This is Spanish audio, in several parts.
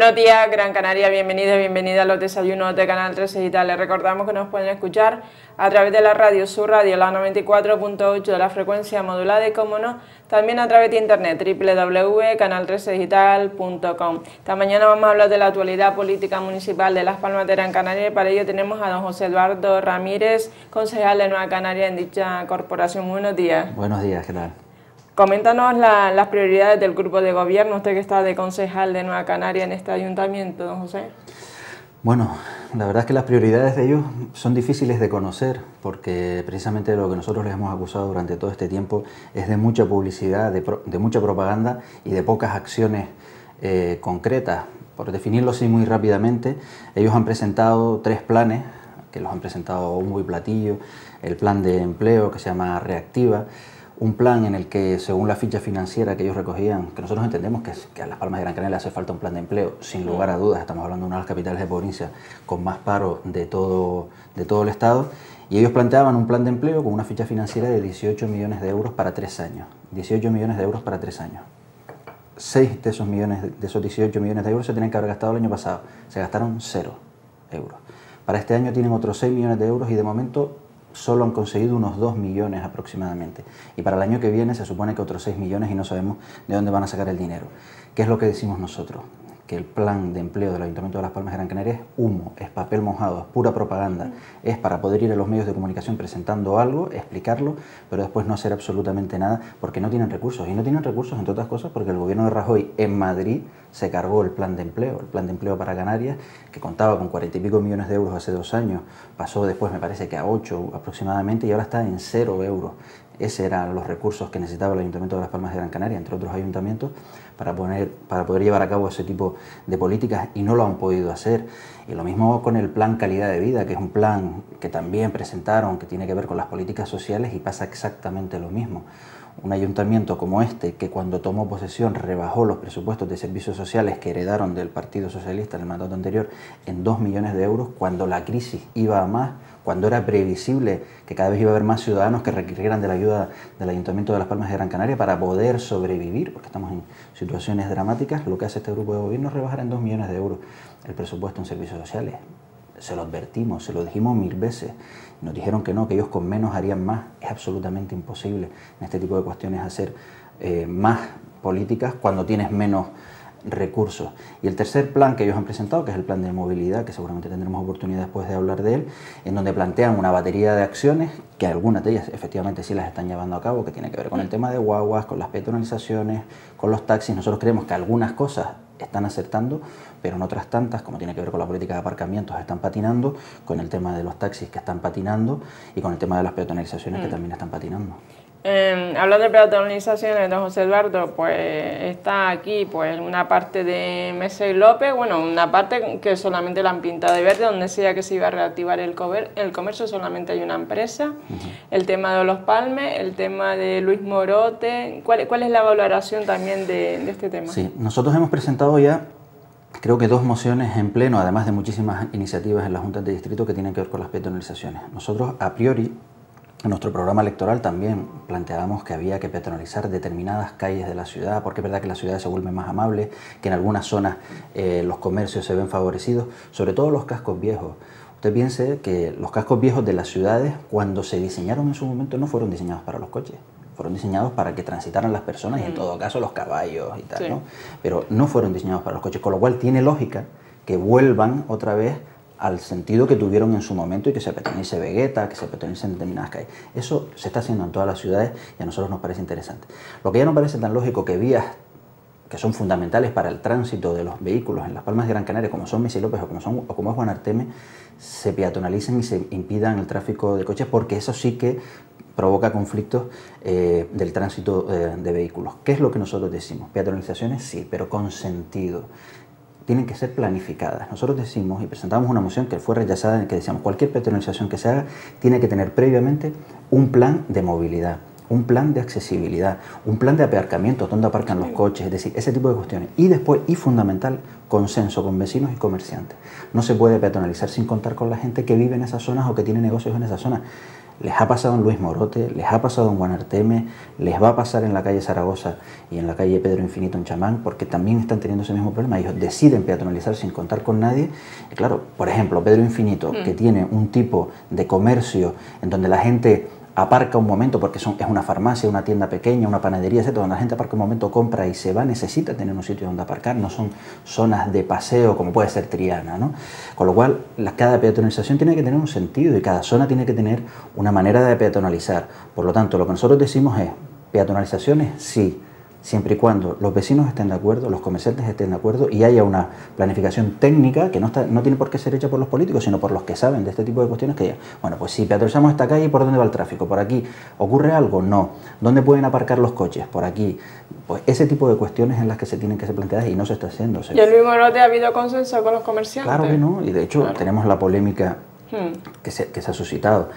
Buenos días, Gran Canaria, bienvenidos y bienvenidas a los desayunos de Canal 13 Digital. Les recordamos que nos pueden escuchar a través de la radio, su radio, la 94.8 de la frecuencia modulada y, como no, también a través de internet, www.canal13digital.com. Esta mañana vamos a hablar de la actualidad política municipal de Las Palmas de Gran Canaria y para ello tenemos a don José Eduardo Ramírez, concejal de Nueva Canaria en dicha corporación. Buenos días. Buenos días, ¿qué tal? Coméntanos las prioridades del grupo de gobierno, usted que está de concejal de Nueva Canaria en este ayuntamiento, don José. Bueno, la verdad es que las prioridades de ellos son difíciles de conocer porque precisamente lo que nosotros les hemos acusado durante todo este tiempo es de mucha publicidad, de, mucha propaganda y de pocas acciones eh, concretas. Por definirlo así muy rápidamente, ellos han presentado tres planes, que los han presentado un muy platillo, el plan de empleo que se llama Reactiva, un plan en el que, según la ficha financiera que ellos recogían, que nosotros entendemos que, a Las Palmas de Gran Canaria le hace falta un plan de empleo, sin lugar a dudas, estamos hablando de una de las capitales de provincia con más paro de todo, de todo el Estado, y ellos planteaban un plan de empleo con una ficha financiera de 18 millones de euros para tres años. 18 millones de euros para tres años. Seis de esos, millones, de esos 18 millones de euros se tienen que haber gastado el año pasado. Se gastaron cero euros. Para este año tienen otros 6 millones de euros y de momento solo han conseguido unos 2 millones aproximadamente. Y para el año que viene se supone que otros 6 millones y no sabemos de dónde van a sacar el dinero. ¿Qué es lo que decimos nosotros? Que el plan de empleo del Ayuntamiento de Las Palmas de Gran Canaria es humo, es papel mojado, es pura propaganda, es para poder ir a los medios de comunicación presentando algo, explicarlo, pero después no hacer absolutamente nada porque no tienen recursos. Y no tienen recursos, entre otras cosas, porque el gobierno de Rajoy en Madrid se cargó el plan de empleo, el plan de empleo para Canarias, que contaba con cuarenta y pico millones de euros hace dos años, pasó después me parece que a ocho aproximadamente y ahora está en cero euros. Ese eran los recursos que necesitaba el Ayuntamiento de Las Palmas de Gran Canaria, entre otros ayuntamientos, para, poder llevar a cabo ese tipo de políticas y no lo han podido hacer. Y lo mismo con el plan calidad de vida, que es un plan que también presentaron, que tiene que ver con las políticas sociales y pasa exactamente lo mismo. Un ayuntamiento como este, que cuando tomó posesión rebajó los presupuestos de servicios sociales que heredaron del Partido Socialista en el mandato anterior en 2 millones de euros, cuando la crisis iba a más, cuando era previsible que cada vez iba a haber más ciudadanos que requirieran de la ayuda del Ayuntamiento de Las Palmas de Gran Canaria para poder sobrevivir, porque estamos en situaciones dramáticas, lo que hace este grupo de gobierno es rebajar en 2 millones de euros el presupuesto en servicios sociales. Se lo advertimos, se lo dijimos mil veces. Nos dijeron que no, que ellos con menos harían más. Es absolutamente imposible en este tipo de cuestiones hacer eh, más políticas cuando tienes menos recursos. Y el tercer plan que ellos han presentado, que es el plan de movilidad, que seguramente tendremos oportunidad después de hablar de él, en donde plantean una batería de acciones, que algunas de ellas efectivamente sí las están llevando a cabo, que tiene que ver con el tema de guaguas, con las peatonalizaciones, con los taxis. Nosotros creemos que algunas cosas están acertando, pero en otras tantas, como tiene que ver con la política de aparcamientos, están patinando, con el tema de los taxis que están patinando y con el tema de las peatonalizaciones que mm. también están patinando. Eh, hablando de peatonalizaciones, don José Eduardo, pues está aquí pues una parte de Mesa y López, bueno, una parte que solamente la han pintado de verde, donde decía que se iba a reactivar el, el comercio, solamente hay una empresa, el tema de los palmes, el tema de Luis Morote, ¿cuál, cuál es la valoración también de, de este tema? Sí, nosotros hemos presentado ya creo que dos mociones en pleno, además de muchísimas iniciativas en la Junta de Distrito que tienen que ver con las peatonalizaciones. Nosotros, a priori, en nuestro programa electoral también planteábamos que había que peatonalizar determinadas calles de la ciudad, porque es verdad que la ciudad se vuelve más amable, que en algunas zonas eh, los comercios se ven favorecidos, sobre todo los cascos viejos. Usted piense que los cascos viejos de las ciudades, cuando se diseñaron en su momento, no fueron diseñados para los coches, fueron diseñados para que transitaran las personas y en mm. todo caso los caballos y tal, ¿no? Pero no fueron diseñados para los coches, con lo cual tiene lógica que vuelvan otra vez al sentido que tuvieron en su momento y que se petronice Vegeta, que se petronice en determinadas calles. Eso se está haciendo en todas las ciudades y a nosotros nos parece interesante. Lo que ya no parece tan lógico que vías que son fundamentales para el tránsito de los vehículos en las Palmas de Gran Canaria, como son Messi López o como, son, o como es Juan Arteme, se peatonalicen y se impidan el tráfico de coches, porque eso sí que provoca conflictos eh, del tránsito eh, de vehículos. ¿Qué es lo que nosotros decimos? Peatonalizaciones sí, pero con sentido tienen que ser planificadas. Nosotros decimos y presentamos una moción que fue rechazada en que decíamos cualquier peatonalización que se haga tiene que tener previamente un plan de movilidad, un plan de accesibilidad, un plan de aparcamiento, donde aparcan los coches, es decir, ese tipo de cuestiones. Y después, y fundamental, consenso con vecinos y comerciantes. No se puede peatonalizar sin contar con la gente que vive en esas zonas o que tiene negocios en esas zonas. Les ha pasado en Luis Morote, les ha pasado en Guanarteme, les va a pasar en la calle Zaragoza y en la calle Pedro Infinito en Chamán, porque también están teniendo ese mismo problema. Ellos deciden peatonalizar sin contar con nadie. Y claro, por ejemplo, Pedro Infinito, que mm. tiene un tipo de comercio en donde la gente aparca un momento, porque es una farmacia, una tienda pequeña, una panadería, etc., donde la gente aparca un momento, compra y se va, necesita tener un sitio donde aparcar, no son zonas de paseo como puede ser Triana. ¿no? Con lo cual, la, cada peatonalización tiene que tener un sentido y cada zona tiene que tener una manera de peatonalizar. Por lo tanto, lo que nosotros decimos es, peatonalizaciones sí, siempre y cuando los vecinos estén de acuerdo, los comerciantes estén de acuerdo y haya una planificación técnica que no, está, no tiene por qué ser hecha por los políticos, sino por los que saben de este tipo de cuestiones que bueno, pues si peatonalizamos esta calle, ¿por dónde va el tráfico? ¿Por aquí ocurre algo? No. ¿Dónde pueden aparcar los coches? Por aquí. Pues ese tipo de cuestiones en las que se tienen que ser planteadas y no se está haciendo. ¿Y el mismo lote ha habido consenso con los comerciantes? Claro que no, y de hecho tenemos la polémica hmm. que, se, que se ha suscitado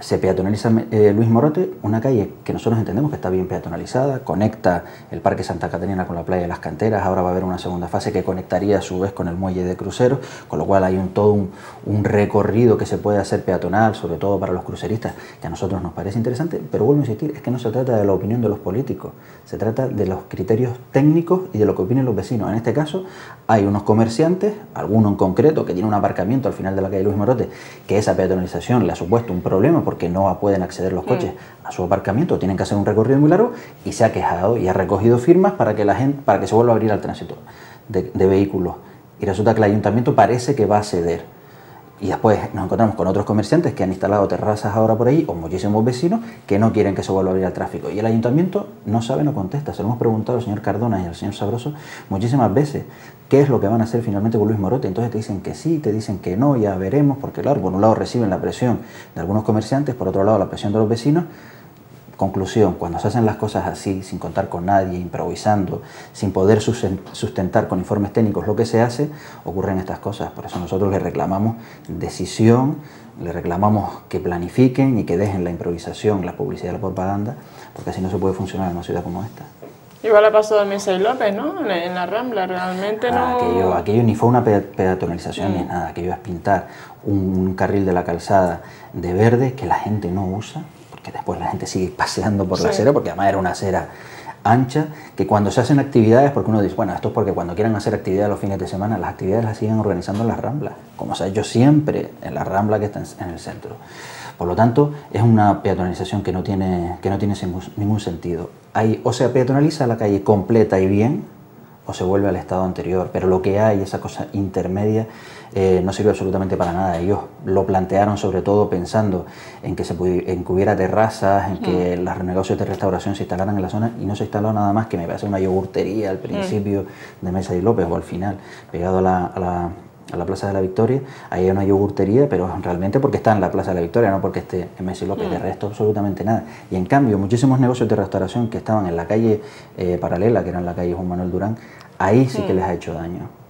se peatonaliza eh, Luis Morote, una calle que nosotros entendemos que está bien peatonalizada, conecta el Parque Santa Catarina con la playa de las Canteras, ahora va a haber una segunda fase que conectaría a su vez con el muelle de cruceros, con lo cual hay un, todo un, recorrido que se puede hacer peatonal, sobre todo para los cruceristas, que a nosotros nos parece interesante, pero vuelvo a insistir, es que no se trata de la opinión de los políticos, se trata de los criterios técnicos y de lo que opinen los vecinos. En este caso hay unos comerciantes, alguno en concreto que tiene un aparcamiento al final de la calle Luis Morote, que esa peatonalización le ha supuesto un problema, porque no pueden acceder los coches mm. a su aparcamiento, tienen que hacer un recorrido muy largo y se ha quejado y ha recogido firmas para que la gente, para que se vuelva a abrir al tránsito de, de vehículos. Y resulta que el ayuntamiento parece que va a ceder. Y después nos encontramos con otros comerciantes que han instalado terrazas ahora por ahí, o muchísimos vecinos que no quieren que se vuelva a abrir el tráfico. Y el ayuntamiento no sabe, no contesta. Se lo hemos preguntado al señor Cardona y al señor Sabroso muchísimas veces qué es lo que van a hacer finalmente con Luis Morote. Entonces te dicen que sí, te dicen que no, ya veremos, porque claro, por un lado reciben la presión de algunos comerciantes, por otro lado la presión de los vecinos, Conclusión, cuando se hacen las cosas así, sin contar con nadie, improvisando, sin poder sustentar con informes técnicos lo que se hace, ocurren estas cosas. Por eso nosotros le reclamamos decisión, le reclamamos que planifiquen y que dejen la improvisación, la publicidad la propaganda, porque así no se puede funcionar en una ciudad como esta. Igual ha pasado en Mesa y López, ¿no? En la Rambla, realmente ah, no... Aquello, ni fue una peatonalización ni mm. nada, aquello es pintar un carril de la calzada de verde que la gente no usa, que después la gente sigue paseando por la acera, porque además era una acera ancha, que cuando se hacen actividades, porque uno dice, bueno, esto es porque cuando quieran hacer actividades los fines de semana, las actividades las siguen organizando en las ramblas, como se ha hecho siempre en la rambla que está en el centro. Por lo tanto, es una peatonalización que no tiene, que no tiene ningún sentido. Hay, o se peatonaliza la calle completa y bien, o se vuelve al estado anterior, pero lo que hay, esa cosa intermedia, eh, no sirve absolutamente para nada. Ellos lo plantearon sobre todo pensando en que, se en que hubiera terrazas, en que mm. los negocios de restauración se instalaran en la zona y no se instaló nada más que me parece una yogurtería al mm. principio de Mesa y López o al final, pegado a la, Plaza de la Victoria, ahí hay una yogurtería, pero realmente porque está en la Plaza de la Victoria, no porque esté en Mesa y López, de mm. resto absolutamente nada. Y en cambio, muchísimos negocios de restauración que estaban en la calle eh, paralela, que era en la calle Juan Manuel Durán, ahí sí que les ha hecho daño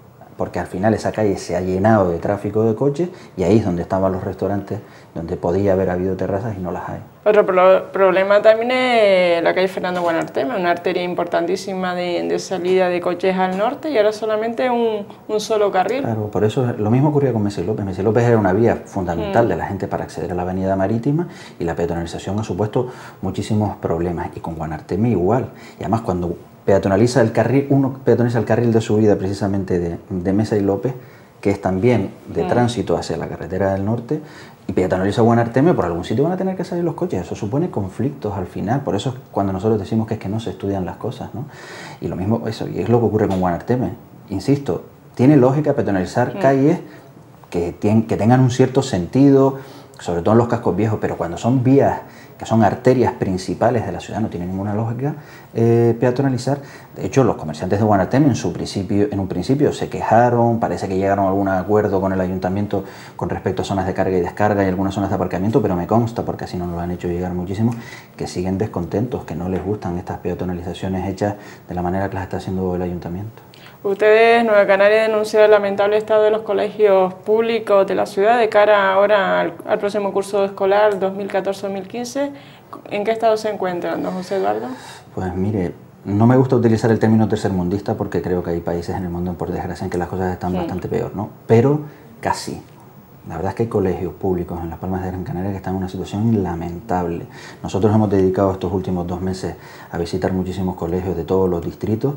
porque al final esa calle se ha llenado de tráfico de coches y ahí es donde estaban los restaurantes, donde podía haber habido terrazas y no las hay. Otro problema también es la calle Fernando Buenarteme, una arteria importantísima de, salida de coches al norte y ahora solamente un, solo carril. Claro, por eso lo mismo ocurría con Messi López. Messi López era una vía fundamental mm. de la gente para acceder a la avenida marítima y la peatonalización ha supuesto muchísimos problemas. Y con Guanarteme igual. Y además cuando peatonaliza el carril, uno peatonaliza el carril de subida precisamente de, Mesa y López, que es también de tránsito hacia la carretera del norte, y peatonaliza Artemio, por algún sitio van a tener que salir los coches. Eso supone conflictos al final. Por eso es cuando nosotros decimos que es que no se estudian las cosas. ¿no? Y lo mismo, eso, y es lo que ocurre con Artemio. Insisto, tiene lógica peatonalizar calles que, tienen, que tengan un cierto sentido, sobre todo en los cascos viejos, pero cuando son vías que son arterias principales de la ciudad, no tiene ninguna lógica eh, peatonalizar. De hecho, los comerciantes de Guanarteme en, su principio, en un principio se quejaron, parece que llegaron a algún acuerdo con el ayuntamiento con respecto a zonas de carga y descarga y algunas zonas de aparcamiento, pero me consta, porque así nos lo han hecho llegar muchísimo, que siguen descontentos, que no les gustan estas peatonalizaciones hechas de la manera que las está haciendo el ayuntamiento. Ustedes, Nueva Canaria, denunció el lamentable estado de los colegios públicos de la ciudad de cara ahora al, próximo curso escolar 2014-2015. ¿En qué estado se encuentran, don José Eduardo? Pues mire, no me gusta utilizar el término tercermundista porque creo que hay países en el mundo, por desgracia, en que las cosas están bastante peor, ¿no? Pero casi. La verdad es que hay colegios públicos en Las Palmas de Gran Canaria que están en una situación lamentable. Nosotros hemos dedicado estos últimos dos meses a visitar muchísimos colegios de todos los distritos,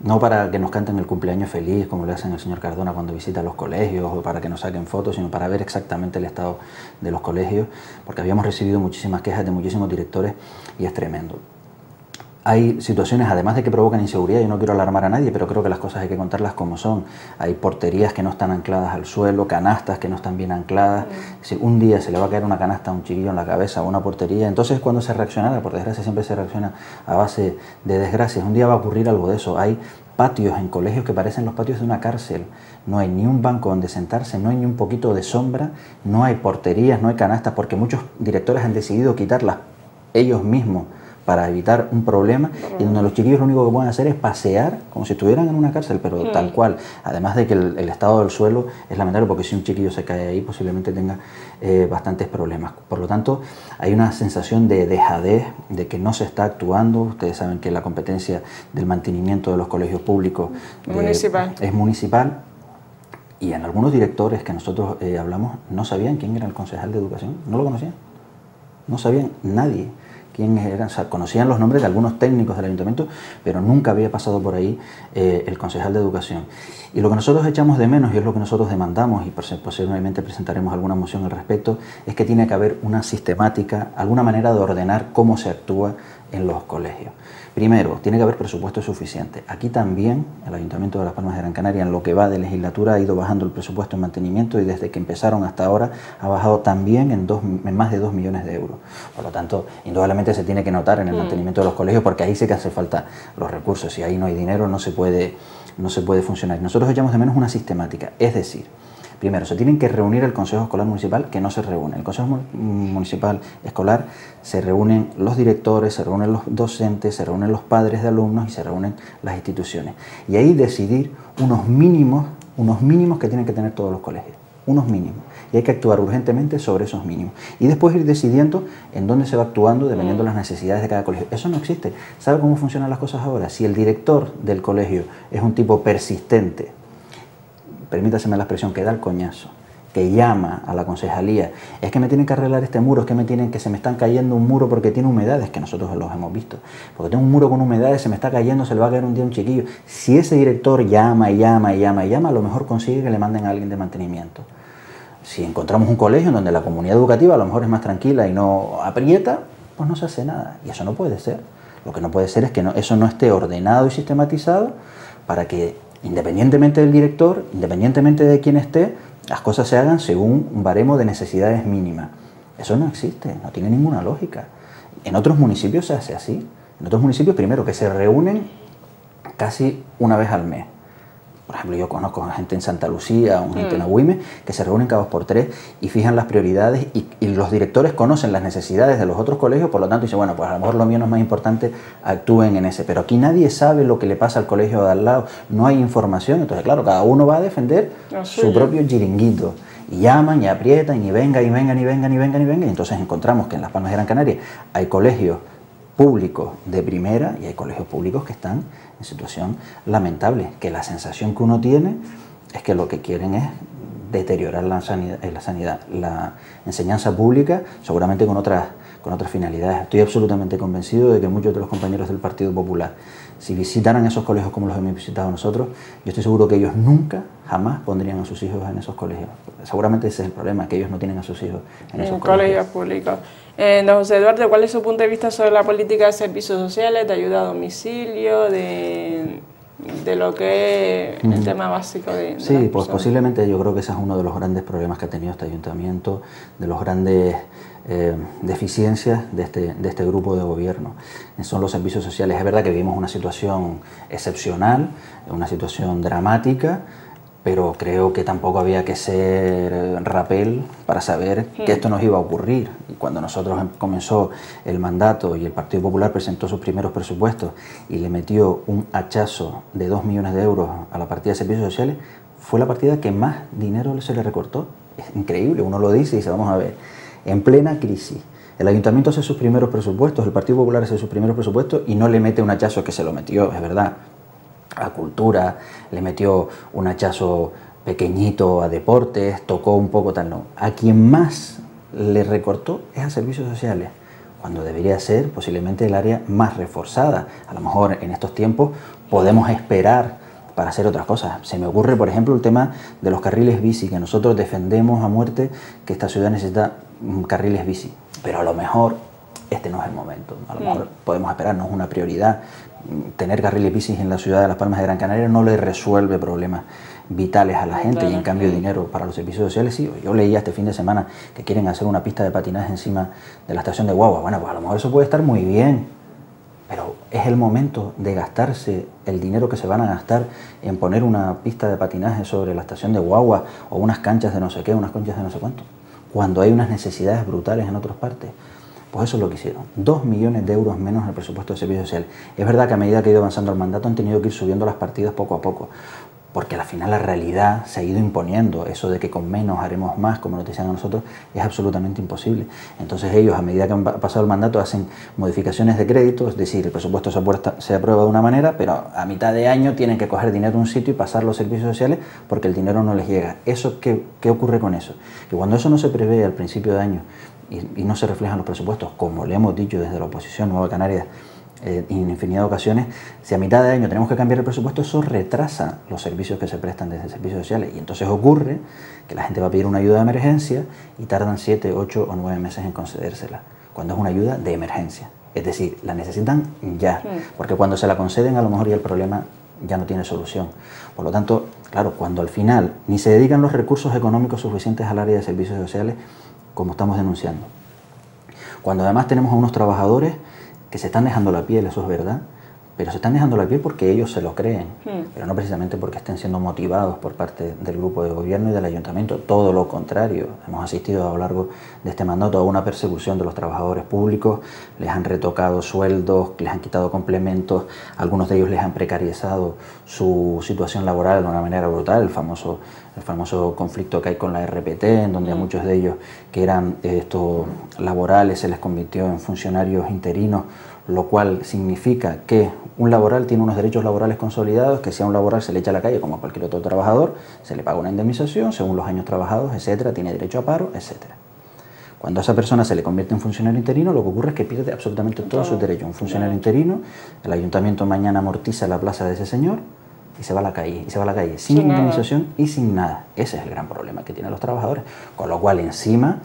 no para que nos canten el cumpleaños feliz como le hacen el señor Cardona cuando visita los colegios o para que nos saquen fotos, sino para ver exactamente el estado de los colegios, porque habíamos recibido muchísimas quejas de muchísimos directores y es tremendo hay situaciones, además de que provocan inseguridad, yo no quiero alarmar a nadie, pero creo que las cosas hay que contarlas como son. Hay porterías que no están ancladas al suelo, canastas que no están bien ancladas. Si un día se le va a caer una canasta a un chiquillo en la cabeza o una portería, entonces cuando se reaccionará, por desgracia siempre se reacciona a base de desgracias. Un día va a ocurrir algo de eso. Hay patios en colegios que parecen los patios de una cárcel. No hay ni un banco donde sentarse, no hay ni un poquito de sombra, no hay porterías, no hay canastas, porque muchos directores han decidido quitarlas ellos mismos para evitar un problema y donde los chiquillos lo único que pueden hacer es pasear como si estuvieran en una cárcel, pero tal cual. Además de que el, estado del suelo es lamentable porque si un chiquillo se cae ahí posiblemente tenga eh, bastantes problemas. Por lo tanto, hay una sensación de dejadez, de que no se está actuando. Ustedes saben que la competencia del mantenimiento de los colegios públicos eh, es municipal. Y en algunos directores que nosotros eh, hablamos no sabían quién era el concejal de educación, no lo conocían, no sabían nadie conocían los nombres de algunos técnicos del ayuntamiento, pero nunca había pasado por ahí eh, el concejal de educación. Y lo que nosotros echamos de menos, y es lo que nosotros demandamos, y posiblemente presentaremos alguna moción al respecto, es que tiene que haber una sistemática, alguna manera de ordenar cómo se actúa en los colegios. Primero, tiene que haber presupuesto suficiente. Aquí también el Ayuntamiento de Las Palmas de Gran Canaria, en lo que va de legislatura, ha ido bajando el presupuesto en mantenimiento y desde que empezaron hasta ahora ha bajado también en, dos, en más de 2 millones de euros. Por lo tanto, indudablemente se tiene que notar en el mm. mantenimiento de los colegios porque ahí sí que hace falta los recursos. Si ahí no hay dinero, no se puede, no se puede funcionar. Nosotros echamos de menos una sistemática, es decir, Primero, se tienen que reunir el Consejo Escolar Municipal, que no se reúne. El Consejo Municipal Escolar se reúnen los directores, se reúnen los docentes, se reúnen los padres de alumnos y se reúnen las instituciones. Y ahí decidir unos mínimos, unos mínimos que tienen que tener todos los colegios. Unos mínimos. Y hay que actuar urgentemente sobre esos mínimos. Y después ir decidiendo en dónde se va actuando dependiendo de las necesidades de cada colegio. Eso no existe. ¿Sabe cómo funcionan las cosas ahora? Si el director del colegio es un tipo persistente, permítaseme la expresión, que da el coñazo, que llama a la concejalía, es que me tienen que arreglar este muro, es que me tienen que se me están cayendo un muro porque tiene humedades, que nosotros los hemos visto, porque tengo un muro con humedades, se me está cayendo, se le va a caer un día un chiquillo. Si ese director llama y llama y llama y llama, a lo mejor consigue que le manden a alguien de mantenimiento. Si encontramos un colegio en donde la comunidad educativa a lo mejor es más tranquila y no aprieta, pues no se hace nada. Y eso no puede ser. Lo que no puede ser es que eso no esté ordenado y sistematizado para que independientemente del director, independientemente de quién esté, las cosas se hagan según un baremo de necesidades mínimas. Eso no existe, no tiene ninguna lógica. En otros municipios se hace así. En otros municipios, primero, que se reúnen casi una vez al mes. Por ejemplo, yo conozco a gente en Santa Lucía, o gente en mm. Agüime, que se reúnen cada dos por tres y fijan las prioridades y, los directores conocen las necesidades de los otros colegios, por lo tanto dicen, bueno, pues a lo mejor lo mío no es más importante, actúen en ese. Pero aquí nadie sabe lo que le pasa al colegio de al lado, no hay información, entonces claro, cada uno va a defender su propio chiringuito. Y llaman y aprietan y vengan y vengan y vengan y vengan y vengan. Y entonces encontramos que en Las Palmas de Gran Canaria hay colegios públicos de primera y hay colegios públicos que están en situación lamentable, que la sensación que uno tiene es que lo que quieren es deteriorar la sanidad, eh, la, sanidad, la enseñanza pública, seguramente con otras, con otras finalidades. Estoy absolutamente convencido de que muchos de los compañeros del Partido Popular, si visitaran esos colegios como los hemos visitado nosotros, yo estoy seguro que ellos nunca, jamás pondrían a sus hijos en esos colegios. Seguramente ese es el problema, que ellos no tienen a sus hijos en, esos colegios. públicos. Eh, don José Eduardo, ¿cuál es su punto de vista sobre la política de servicios sociales, de ayuda a domicilio, de, de lo que es el tema básico de... sí, pues posiblemente yo creo que ese es uno de los grandes problemas que ha tenido este ayuntamiento, de los grandes eh, deficiencias de este, de este grupo de gobierno. Son los servicios sociales. Es verdad que vivimos una situación excepcional, una situación dramática, pero creo que tampoco había que ser rapel para saber que esto nos iba a ocurrir. Y cuando nosotros em, comenzó el mandato y el Partido Popular presentó sus primeros presupuestos y le metió un hachazo de 2 millones de euros a la partida de servicios sociales, fue la partida que más dinero se le recortó. Es increíble, uno lo dice y dice, vamos a ver, en plena crisis. El ayuntamiento hace sus primeros presupuestos, el Partido Popular hace sus primeros presupuestos y no le mete un hachazo que se lo metió, es verdad, a cultura, le metió un hachazo pequeñito a deportes, tocó un poco tal, no. A quien más le recortó es a servicios sociales, cuando debería ser posiblemente el área más reforzada. A lo mejor en estos tiempos podemos esperar para hacer otras cosas. Se me ocurre, por ejemplo, el tema de los carriles bici, que nosotros defendemos a muerte que esta ciudad necesita mm, carriles bici, pero a lo mejor este no es el momento. A lo mejor podemos esperar, no es una prioridad. Tener carriles bici en la ciudad de Las Palmas de Gran Canaria no le resuelve problemas vitales a la gente y en cambio dinero para los servicios sociales. Sí, yo leía este fin de semana que quieren hacer una pista de patinaje encima de la estación de Guagua. Bueno, pues a lo mejor eso puede estar muy bien, pero es el momento de gastarse el dinero que se van a gastar en poner una pista de patinaje sobre la estación de Guagua o unas canchas de no sé qué, unas conchas de no sé cuánto, cuando hay unas necesidades brutales en otras partes. Pues eso es lo que hicieron. Dos millones de euros menos en el presupuesto de servicios sociales. Es verdad que a medida que ha ido avanzando el mandato han tenido que ir subiendo las partidas poco a poco porque al final la realidad se ha ido imponiendo. Eso de que con menos haremos más, como nos decían a nosotros, es absolutamente imposible. Entonces ellos, a medida que han pasado el mandato, hacen modificaciones de crédito, es decir, el presupuesto se, aprueba de una manera, pero a mitad de año tienen que coger dinero de un sitio y pasar los servicios sociales porque el dinero no les llega. ¿Eso qué, ocurre con eso? Que cuando eso no se prevé al principio de año y, y no se refleja en los presupuestos, como le hemos dicho desde la oposición Nueva Canarias, eh, en infinidad de ocasiones, si a mitad de año tenemos que cambiar el presupuesto, eso retrasa los servicios que se prestan desde servicios sociales. Y entonces ocurre que la gente va a pedir una ayuda de emergencia y tardan 7, 8 o 9 meses en concedérsela, cuando es una ayuda de emergencia. Es decir, la necesitan ya, porque cuando se la conceden a lo mejor ya el problema ya no tiene solución. Por lo tanto, claro, cuando al final ni se dedican los recursos económicos suficientes al área de servicios sociales, como estamos denunciando, cuando además tenemos a unos trabajadores que se están dejando la piel, eso es verdad, pero se están dejando la piel porque ellos se lo creen, hmm. pero no precisamente porque estén siendo motivados por parte del grupo de gobierno y del ayuntamiento, todo lo contrario. Hemos asistido a lo largo de este mandato a una persecución de los trabajadores públicos, les han retocado sueldos, les han quitado complementos, algunos de ellos les han precarizado su situación laboral de una manera brutal, el famoso, el famoso conflicto que hay con la RPT, en donde a hmm. muchos de ellos que eran estos laborales se les convirtió en funcionarios interinos lo cual significa que un laboral tiene unos derechos laborales consolidados, que si a un laboral se le echa a la calle como a cualquier otro trabajador, se le paga una indemnización según los años trabajados, etcétera, tiene derecho a paro, etcétera. Cuando a esa persona se le convierte en funcionario interino, lo que ocurre es que pierde absolutamente todos sus derechos. Un funcionario interino, el ayuntamiento mañana amortiza la plaza de ese señor y se va a la calle, y se va a la calle sin, indemnización y sin nada. Ese es el gran problema que tienen los trabajadores. Con lo cual, encima,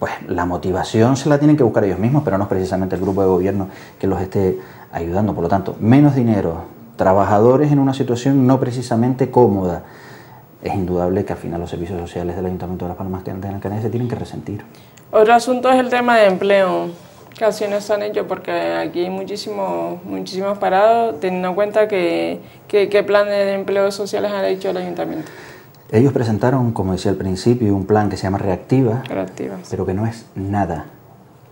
pues la motivación se la tienen que buscar ellos mismos, pero no es precisamente el grupo de gobierno que los esté ayudando. Por lo tanto, menos dinero, trabajadores en una situación no precisamente cómoda. Es indudable que al final los servicios sociales del Ayuntamiento de Las Palmas de Gran Canaria se tienen que resentir. Otro asunto es el tema de empleo. ¿Qué acciones han hecho? Porque aquí hay muchísimos, muchísimos parados, teniendo en cuenta que, qué planes de empleo sociales ha hecho el Ayuntamiento. Ellos presentaron, como decía al principio, un plan que se llama Reactiva, pero que no es nada,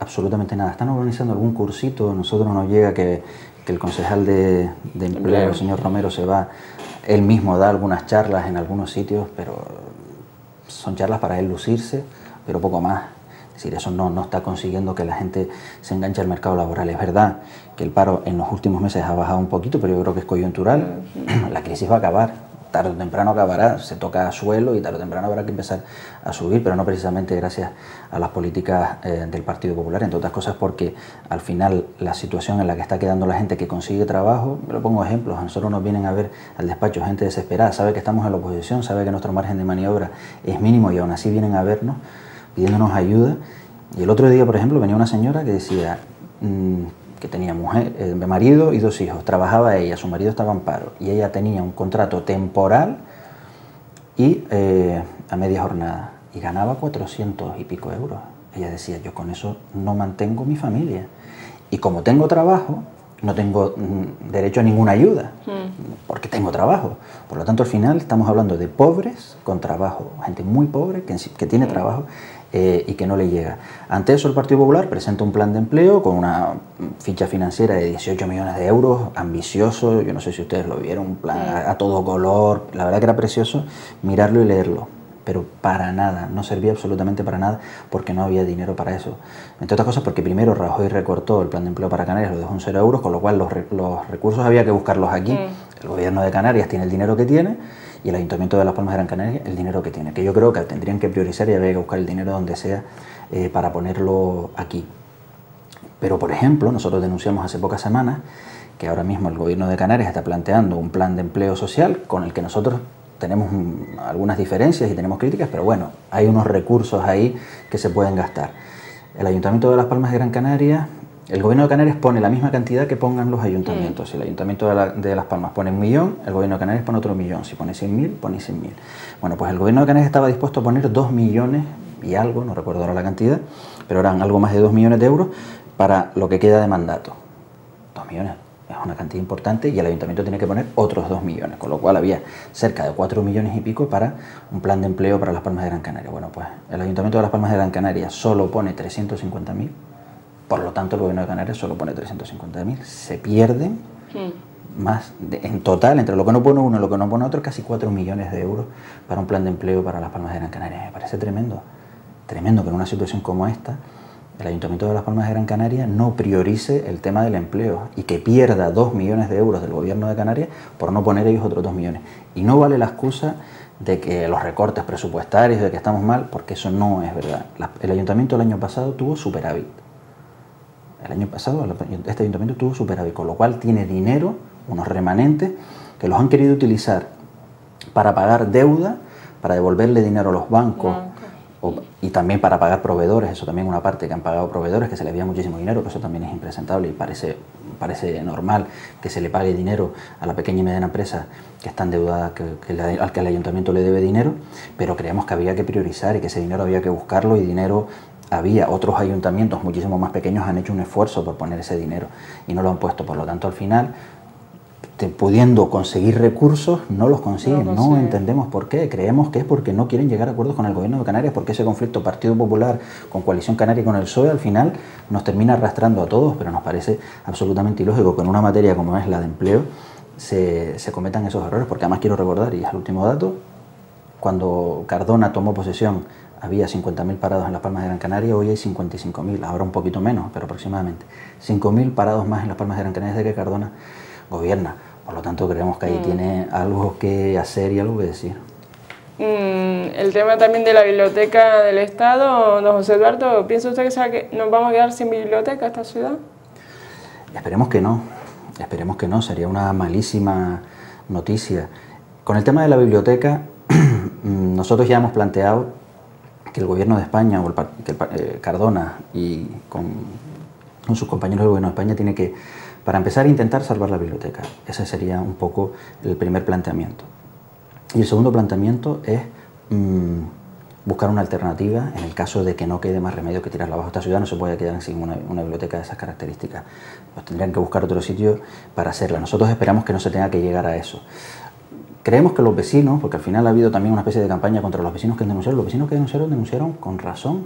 absolutamente nada. Están organizando algún cursito, nosotros nos llega que, el concejal de, empleo, el señor Romero, se va, él mismo da algunas charlas en algunos sitios, pero son charlas para él lucirse, pero poco más. Es decir, eso no, no está consiguiendo que la gente se enganche al mercado laboral. Es verdad que el paro en los últimos meses ha bajado un poquito, pero yo creo que es coyuntural. La crisis va a acabar tarde o temprano acabará, se toca a suelo y tarde o temprano habrá que empezar a subir, pero no precisamente gracias a las políticas eh, del Partido Popular, entre otras cosas porque al final la situación en la que está quedando la gente que consigue trabajo, me lo pongo ejemplos, a nosotros nos vienen a ver al despacho gente desesperada, sabe que estamos en la oposición, sabe que nuestro margen de maniobra es mínimo y aún así vienen a vernos pidiéndonos ayuda. Y el otro día, por ejemplo, venía una señora que decía, mm, que tenía mujer, eh, marido y dos hijos. Trabajaba ella, su marido estaba en paro y ella tenía un contrato temporal y eh, a media jornada y ganaba 400 y pico euros. Ella decía, yo con eso no mantengo mi familia. Y como tengo trabajo, no tengo mm, derecho a ninguna ayuda, hmm. porque tengo trabajo. Por lo tanto, al final estamos hablando de pobres con trabajo, gente muy pobre que, que tiene hmm. trabajo eh, y que no le llega. Ante eso el Partido Popular presenta un plan de empleo con una ficha financiera de 18 millones de euros, ambicioso, yo no sé si ustedes lo vieron, un plan a, todo color, la verdad que era precioso mirarlo y leerlo pero para nada, no servía absolutamente para nada porque no había dinero para eso. Entre otras cosas porque primero Rajoy recortó el plan de empleo para Canarias, lo dejó en cero euros, con lo cual los, recursos había que buscarlos aquí. Mm. El gobierno de Canarias tiene el dinero que tiene y el Ayuntamiento de Las Palmas de Gran Canaria el dinero que tiene, que yo creo que tendrían que priorizar y habría que buscar el dinero donde sea eh, para ponerlo aquí. Pero, por ejemplo, nosotros denunciamos hace pocas semanas que ahora mismo el gobierno de Canarias está planteando un plan de empleo social con el que nosotros tenemos algunas diferencias y tenemos críticas, pero bueno, hay unos recursos ahí que se pueden gastar. El Ayuntamiento de Las Palmas de Gran Canaria, el Gobierno de Canarias pone la misma cantidad que pongan los ayuntamientos. Si el Ayuntamiento de, Las Palmas pone un millón, el Gobierno de Canarias pone otro millón. Si pone 100.000, pone 100.000. Bueno, pues el Gobierno de Canarias estaba dispuesto a poner 2 millones y algo, no recuerdo ahora la cantidad, pero eran algo más de 2 millones de euros para lo que queda de mandato. 2 millones es una cantidad importante y el ayuntamiento tiene que poner otros 2 millones, con lo cual había cerca de 4 millones y pico para un plan de empleo para las Palmas de Gran Canaria. Bueno, pues el ayuntamiento de las Palmas de Gran Canaria solo pone 350.000, por lo tanto el gobierno de Canarias solo pone 350.000, se pierden hmm. más, en total, entre lo que no pone uno y lo que no pone otro, casi 4 millones de euros para un plan de empleo para las Palmas de Gran Canaria. Me parece tremendo, tremendo que en una situación como esta el Ayuntamiento de Las Palmas de Gran Canaria no priorice el tema del empleo y que pierda dos millones de euros del gobierno de Canarias por no poner ellos otros dos millones. Y no vale la excusa de que los recortes presupuestarios, de que estamos mal, porque eso no es verdad. el ayuntamiento el año pasado tuvo superávit. El año pasado este ayuntamiento tuvo superávit, con lo cual tiene dinero, unos remanentes, que los han querido utilizar para pagar deuda, para devolverle dinero a los bancos y también para pagar proveedores, eso también una parte que han pagado proveedores, que se les había muchísimo dinero, que eso también es impresentable y parece, parece normal que se le pague dinero a la pequeña y mediana empresa que está endeudada, que, al que el ayuntamiento le debe dinero, pero creemos que había que priorizar y que ese dinero había que buscarlo y dinero había. Otros ayuntamientos muchísimo más pequeños han hecho un esfuerzo por poner ese dinero y no lo han puesto, por lo tanto al final pudiendo conseguir recursos, no los consiguen. No, entendemos por qué. Creemos que es porque no quieren llegar a acuerdos con el gobierno de Canarias, porque ese conflicto Partido Popular con Coalición Canaria y con el PSOE al final nos termina arrastrando a todos, pero nos parece absolutamente ilógico que en una materia como es la de empleo se, cometan esos errores, porque además quiero recordar, y es el último dato, cuando Cardona tomó posesión había 50.000 parados en Las Palmas de Gran Canaria, hoy hay 55.000, ahora un poquito menos, pero aproximadamente. 5.000 parados más en Las Palmas de Gran Canaria desde que Cardona gobierna. Por lo tanto, creemos que ahí mm. tiene algo que hacer y algo que decir. Mm, el tema también de la biblioteca del Estado, don José Eduardo, ¿piensa usted que, nos vamos a quedar sin biblioteca esta ciudad? Esperemos que no, esperemos que no, sería una malísima noticia. Con el tema de la biblioteca, nosotros ya hemos planteado que el gobierno de España, o el, que eh, Cardona y con, sus compañeros del gobierno de España tiene que para empezar intentar salvar la biblioteca. Ese sería un poco el primer planteamiento. Y el segundo planteamiento es mm, buscar una alternativa en el caso de que no quede más remedio que tirarla abajo. Esta ciudad no se puede quedar sin una, biblioteca de esas características. Pues tendrían que buscar otro sitio para hacerla. Nosotros esperamos que no se tenga que llegar a eso. Creemos que los vecinos, porque al final ha habido también una especie de campaña contra los vecinos que denunciaron, los vecinos que denunciaron denunciaron con razón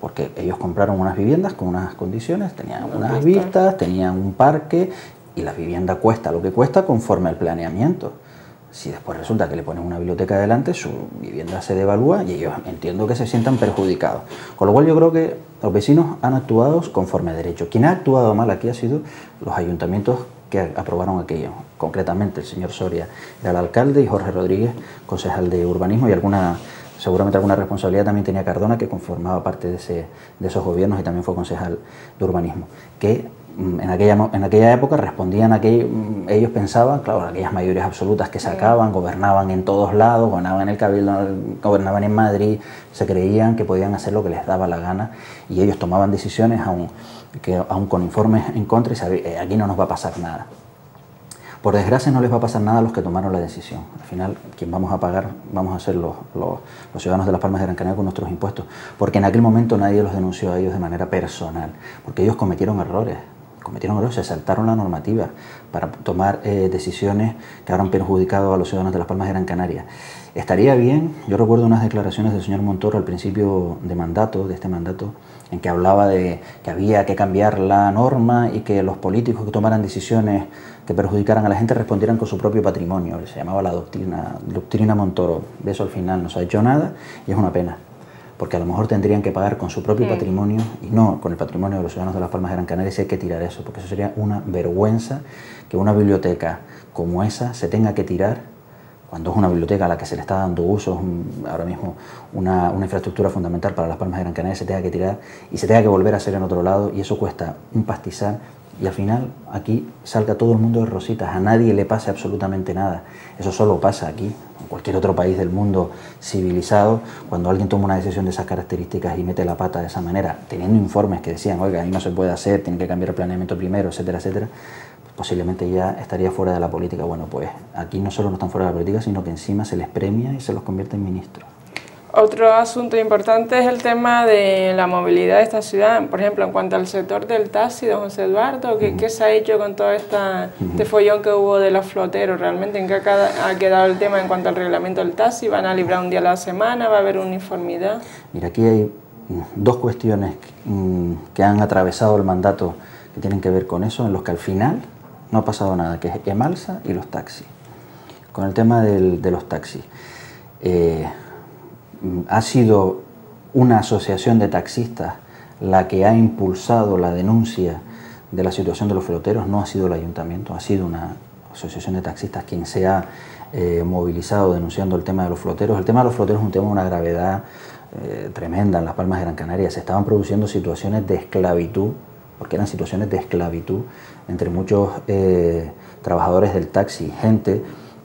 porque ellos compraron unas viviendas con unas condiciones, tenían unas vistas, tenían un parque y la vivienda cuesta lo que cuesta conforme al planeamiento. Si después resulta que le ponen una biblioteca adelante, su vivienda se devalúa y ellos entiendo que se sientan perjudicados. Con lo cual yo creo que los vecinos han actuado conforme a derecho. Quien ha actuado mal aquí ha sido los ayuntamientos que aprobaron aquello. Concretamente el señor Soria era el alcalde y Jorge Rodríguez, concejal de urbanismo y alguna seguramente alguna responsabilidad también tenía Cardona, que conformaba parte de, ese, de esos gobiernos y también fue concejal de urbanismo, que en aquella, en aquella época respondían a que mm, ellos pensaban, claro, aquellas mayorías absolutas que sacaban, gobernaban en todos lados, gobernaban en el Cabildo, gobernaban en Madrid, se creían que podían hacer lo que les daba la gana y ellos tomaban decisiones aún, que, aún con informes en contra y sabían, eh, aquí no nos va a pasar nada. Por desgracia no les va a pasar nada a los que tomaron la decisión. Al final, quien vamos a pagar vamos a ser los, ciudadanos de Las Palmas de Gran Canaria con nuestros impuestos. Porque en aquel momento nadie los denunció a ellos de manera personal. Porque ellos cometieron errores. Cometieron errores, se saltaron la normativa para tomar eh, decisiones que habrán perjudicado a los ciudadanos de Las Palmas de Gran Canaria. Estaría bien, yo recuerdo unas declaraciones del señor Montoro al principio de mandato, de este mandato, en que hablaba de que había que cambiar la norma y que los políticos que tomaran decisiones que perjudicaran a la gente respondieran con su propio patrimonio. Se llamaba la doctrina, doctrina Montoro. De eso al final no se ha hecho nada y es una pena. Porque a lo mejor tendrían que pagar con su propio patrimonio y no con el patrimonio de los ciudadanos de Las Palmas de Gran Canaria, si hay que tirar eso, porque eso sería una vergüenza que una biblioteca como esa se tenga que tirar cuando es una biblioteca a la que se le está dando uso, ahora mismo una, una, infraestructura fundamental para Las Palmas de Gran Canaria, se tenga que tirar y se tenga que volver a hacer en otro lado, y eso cuesta un pastizal. Y al final aquí salga todo el mundo de rositas, a nadie le pasa absolutamente nada. Eso solo pasa aquí, cualquier otro país del mundo civilizado, cuando alguien toma una decisión de esas características y mete la pata de esa manera, teniendo informes que decían, oiga, ahí no se puede hacer, tiene que cambiar el planeamiento primero, etcétera, etcétera, posiblemente ya estaría fuera de la política. Bueno, pues aquí no solo no están fuera de la política, sino que encima se les premia y se los convierte en ministros. Otro asunto importante es el tema de la movilidad de esta ciudad. Por ejemplo, en cuanto al sector del taxi, don José Eduardo, ¿qué, se ha hecho con todo esta, este follón que hubo de los floteros? ¿Realmente en qué ha quedado el tema en cuanto al reglamento del taxi? ¿Van a librar un día a la semana? ¿Va a haber uniformidad? Mira, aquí hay dos cuestiones mm, que han atravesado el mandato que tienen que ver con eso, en los que al final no ha pasado nada, que es Emalsa y los taxis. Con el tema de los taxis. Eh, ha sido una asociación de taxistas la que ha impulsado la denuncia de la situación de los floteros, no ha sido el ayuntamiento, ha sido una asociación de taxistas quien se ha eh, movilizado denunciando el tema de los floteros. El tema de los floteros es un tema de una gravedad eh, tremenda en las Palmas de Gran Canaria. Se estaban produciendo situaciones de esclavitud, porque eran situaciones de esclavitud entre muchos eh, trabajadores del taxi, gente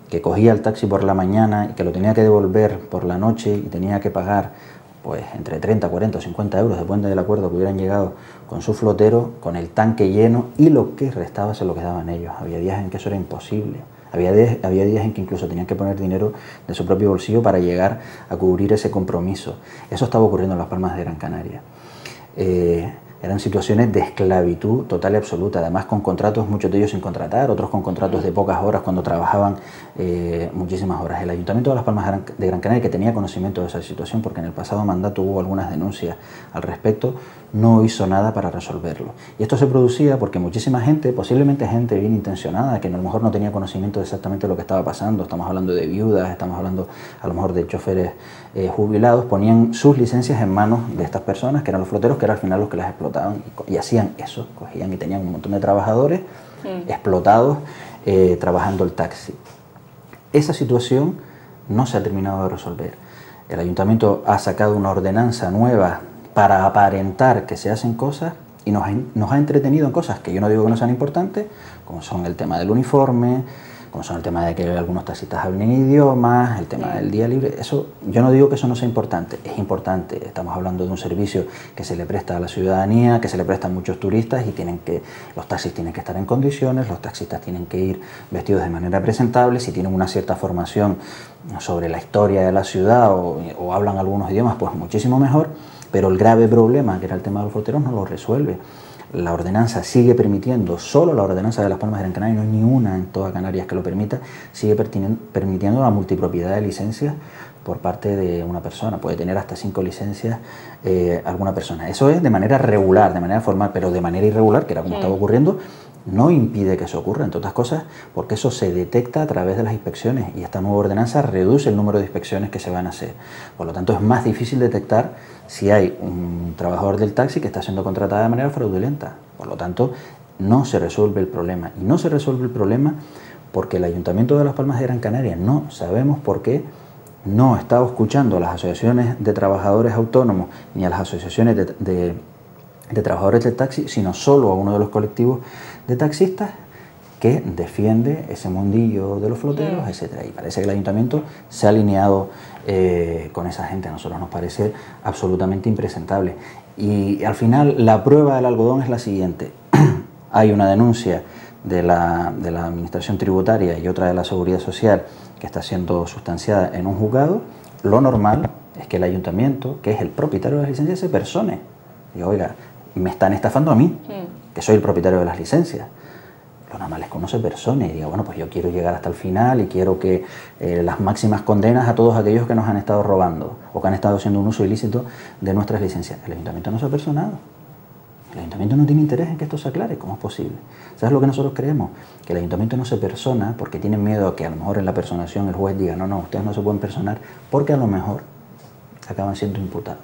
que cogía el taxi por la mañana y que lo tenía que devolver por la noche y tenía que pagar pues entre 30, 40 o 50 euros, depende del acuerdo que hubieran llegado con su flotero, con el tanque lleno y lo que restaba se lo quedaban ellos. Había días en que eso era imposible. Había días, había días en que incluso tenían que poner dinero de su propio bolsillo para llegar a cubrir ese compromiso. Eso estaba ocurriendo en las Palmas de Gran Canaria. Eh, eran situaciones de esclavitud total y absoluta, además con contratos, muchos de ellos sin contratar, otros con contratos de pocas horas cuando trabajaban eh, muchísimas horas. El Ayuntamiento de Las Palmas de Gran Canaria, que tenía conocimiento de esa situación, porque en el pasado mandato hubo algunas denuncias al respecto, no hizo nada para resolverlo. Y esto se producía porque muchísima gente, posiblemente gente bien intencionada, que a lo mejor no tenía conocimiento de exactamente lo que estaba pasando, estamos hablando de viudas, estamos hablando a lo mejor de choferes eh, jubilados, ponían sus licencias en manos de estas personas, que eran los floteros, que eran al final los que las explotaban y, hacían eso, cogían y tenían un montón de trabajadores mm. explotados eh, trabajando el taxi. Esa situación no se ha terminado de resolver. El ayuntamiento ha sacado una ordenanza nueva para aparentar que se hacen cosas y nos nos ha entretenido en cosas que yo no digo que no sean importantes, como son el tema del uniforme, como son el tema de que algunos taxistas hablen idiomas, el tema del día libre, eso yo no digo que eso no sea importante, es importante, estamos hablando de un servicio que se le presta a la ciudadanía, que se le prestan muchos turistas y tienen que, los taxis tienen que estar en condiciones, los taxistas tienen que ir vestidos de manera presentable, si tienen una cierta formación sobre la historia de la ciudad o, o hablan algunos idiomas, pues muchísimo mejor, pero el grave problema que era el tema de los fronteros no lo resuelve la ordenanza sigue permitiendo, solo la ordenanza de Las Palmas de Gran Canaria, no hay ni una en toda Canarias que lo permita, sigue permitiendo la multipropiedad de licencias por parte de una persona. Puede tener hasta cinco licencias eh, alguna persona. Eso es de manera regular, de manera formal, pero de manera irregular, que era como estaba ocurriendo, no impide que eso ocurra, entre otras cosas, porque eso se detecta a través de las inspecciones y esta nueva ordenanza reduce el número de inspecciones que se van a hacer. Por lo tanto, es más difícil detectar si hay un trabajador del taxi que está siendo contratado de manera fraudulenta. Por lo tanto, no se resuelve el problema. Y no se resuelve el problema porque el Ayuntamiento de Las Palmas de Gran Canaria no sabemos por qué no está escuchando a las asociaciones de trabajadores autónomos ni a las asociaciones de, de trabajadores del taxi, sino solo a uno de los colectivos de taxistas que defiende ese mundillo de los floteros, etc. etcétera. Y parece que el ayuntamiento se ha alineado eh, con esa gente. A nosotros nos parece absolutamente impresentable. Y al final la prueba del algodón es la siguiente. Hay una denuncia de la, de la Administración Tributaria y otra de la Seguridad Social que está siendo sustanciada en un juzgado. Lo normal es que el ayuntamiento, que es el propietario de las licencias, se persone. Oiga, me están estafando a mí, que soy el propietario de las licencias lo normal es que uno se persone y diga, bueno, pues yo quiero llegar hasta el final y quiero que eh, las máximas condenas a todos aquellos que nos han estado robando o que han estado haciendo un uso ilícito de nuestras licencias. El ayuntamiento no se ha personado. El ayuntamiento no tiene interés en que esto se aclare. ¿Cómo es posible? ¿Sabes lo que nosotros creemos? Que el ayuntamiento no se persona porque tiene miedo a que a lo mejor en la personación el juez diga, no, no, ustedes no se pueden personar porque a lo mejor acaban siendo imputados.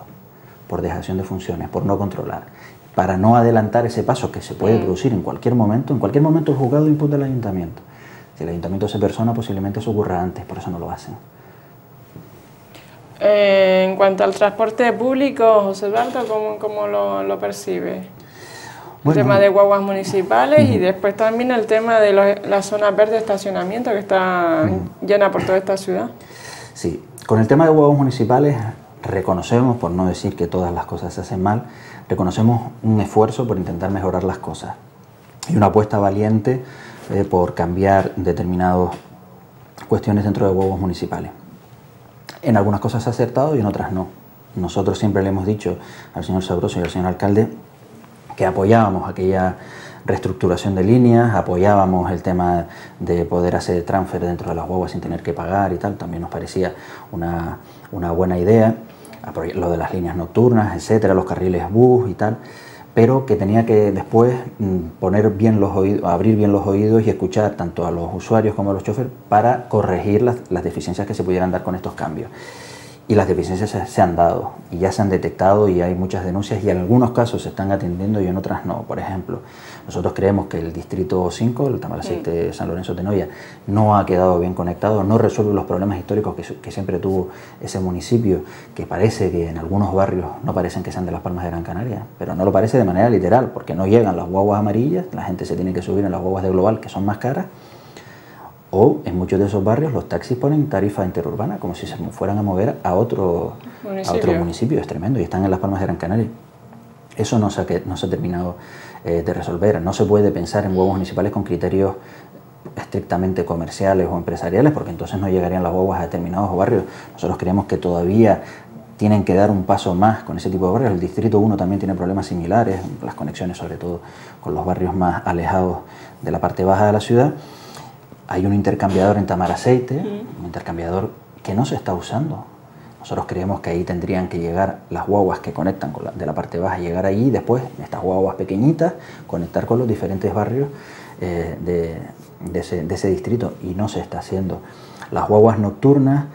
por dejación de funciones, por no controlar, para no adelantar ese paso que se puede mm. producir en cualquier momento, en cualquier momento el juzgado imputa al ayuntamiento. Si el ayuntamiento se persona, posiblemente eso ocurra antes, por eso no lo hacen. Eh, en cuanto al transporte público, José Eduardo, ¿cómo, cómo lo, lo, percibe? el tema de guaguas municipales y después también el tema de la zona verde de estacionamiento que está llena por toda esta ciudad. Sí, con el tema de guaguas municipales reconocemos, por no decir que todas las cosas se hacen mal, reconocemos un esfuerzo por intentar mejorar las cosas y una apuesta valiente eh, por cambiar determinadas cuestiones dentro de huevos municipales. En algunas cosas ha acertado y en otras no. Nosotros siempre le hemos dicho al señor Sabroso y al señor alcalde que apoyábamos aquella reestructuración de líneas, apoyábamos el tema de poder hacer transfer dentro de las guaguas sin tener que pagar y tal, también nos parecía una, una buena idea, lo de las líneas nocturnas, etcétera, los carriles bus y tal pero que tenía que después mm, poner bien los oídos, abrir bien los oídos y escuchar tanto a los usuarios como a los choferes para corregir las, las deficiencias que se pudieran dar con estos cambios y las deficiencias se, han dado y ya se han detectado y hay muchas denuncias y en algunos casos se están atendiendo y en otras no. Por ejemplo, nosotros creemos que el distrito 5, el Tamalaceite de San Lorenzo de Noya, no ha quedado bien conectado, no resuelve los problemas históricos que, que, siempre tuvo ese municipio, que parece que en algunos barrios no parecen que sean de las Palmas de Gran Canaria, pero no lo parece de manera literal, porque no llegan las guaguas amarillas, la gente se tiene que subir en las guaguas de Global, que son más caras, o en muchos de esos barrios los taxis ponen tarifa interurbana, como si se fueran a mover a otro municipio. A otro municipio. Es tremendo. Y están en las Palmas de Gran Canaria. Eso no se ha, no se ha terminado eh, de resolver. No se puede pensar en huevos municipales con criterios estrictamente comerciales o empresariales, porque entonces no llegarían las huevas a determinados barrios. Nosotros creemos que todavía tienen que dar un paso más con ese tipo de barrios. El Distrito 1 también tiene problemas similares, las conexiones sobre todo con los barrios más alejados de la parte baja de la ciudad hay un intercambiador en Tamaraceite, un intercambiador que no se está usando. Nosotros creemos que ahí tendrían que llegar las guaguas que conectan con la, de la parte baja, llegar allí y después estas guaguas pequeñitas conectar con los diferentes barrios eh, de, ese, distrito y no se está haciendo. Las guaguas nocturnas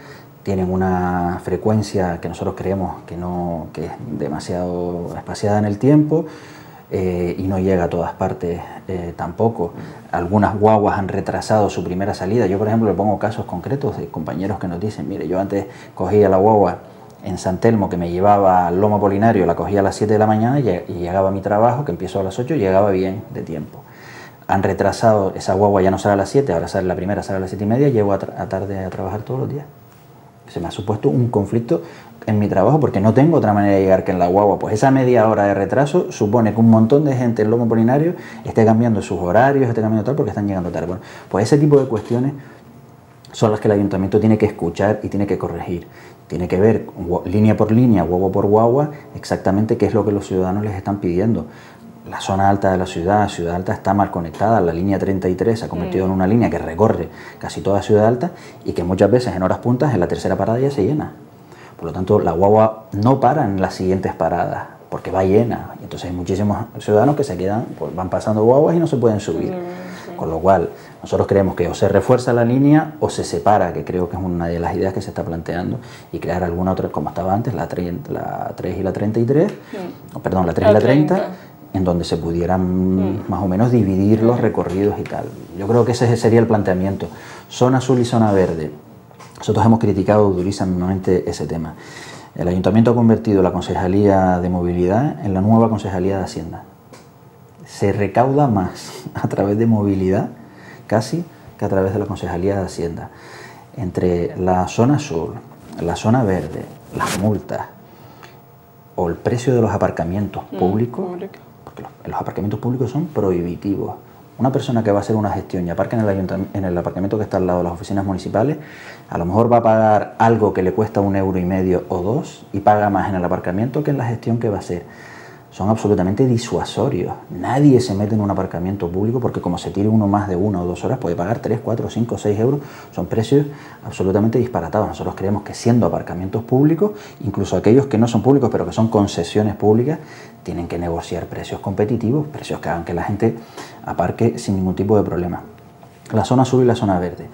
tienen una frecuencia que nosotros creemos que, no, que es demasiado espaciada en el tiempo, eh, y no llega a todas partes eh, tampoco. Algunas guaguas han retrasado su primera salida. Yo, por ejemplo, le pongo casos concretos de compañeros que nos dicen, mire, yo antes cogía la guagua en San Telmo que me llevaba al Lomo Polinario, la cogía a las 7 de la mañana y llegaba mi trabajo, que empiezo a las 8, llegaba bien de tiempo. Han retrasado, esa guagua ya no sale a las 7, ahora sale la primera, sale a las 7 y media, llego a, a tarde a trabajar todos los días. Se me ha supuesto un conflicto en mi trabajo porque no tengo otra manera de llegar que en la guagua. Pues esa media hora de retraso supone que un montón de gente en lomo polinario esté cambiando sus horarios, esté cambiando tal porque están llegando tarde. Bueno, pues ese tipo de cuestiones son las que el ayuntamiento tiene que escuchar y tiene que corregir. Tiene que ver línea por línea, guagua por guagua, exactamente qué es lo que los ciudadanos les están pidiendo la zona alta de la ciudad, Ciudad Alta está mal conectada, la línea 33 se ha convertido en una línea que recorre casi toda Ciudad Alta y que muchas veces en horas puntas en la tercera parada ya se llena. Por lo tanto, la guagua no para en las siguientes paradas, porque va llena. Y entonces hay muchísimos ciudadanos que se quedan, pues van pasando guaguas y no se pueden subir. Con lo cual, nosotros creemos que o se refuerza la línea o se separa, que creo que es una de las ideas que se está planteando, y crear alguna otra, como estaba antes, la 3, la 3 y la 33, perdón, la 3 y la 30, en donde se pudieran más o menos dividir los recorridos y tal. Yo creo que ese sería el planteamiento. Zona azul y zona verde nosotros hemos criticado durísimamente ese tema. El ayuntamiento ha convertido la Concejalía de Movilidad en la nueva Concejalía de Hacienda. Se recauda más a través de movilidad casi que a través de la Concejalía de Hacienda. Entre la zona azul, la zona verde, las multas o el precio de los aparcamientos mm, públicos, los aparcamientos públicos son prohibitivos. Una persona que va a hacer una gestión y aparca en el, en el aparcamiento que está al lado de las oficinas municipales, a lo mejor va a pagar algo que le cuesta un euro y medio o dos y paga más en el aparcamiento que en la gestión que va a hacer son absolutamente disuasorios. Nadie se mete en un aparcamiento público porque como se tire uno más de una o dos horas puede pagar 3, 4, 5, 6 euros. Son precios absolutamente disparatados. Nosotros creemos que siendo aparcamientos públicos, incluso aquellos que no son públicos pero que son concesiones públicas, tienen que negociar precios competitivos, precios que hagan que la gente aparque sin ningún tipo de problema. La zona azul y la zona verde.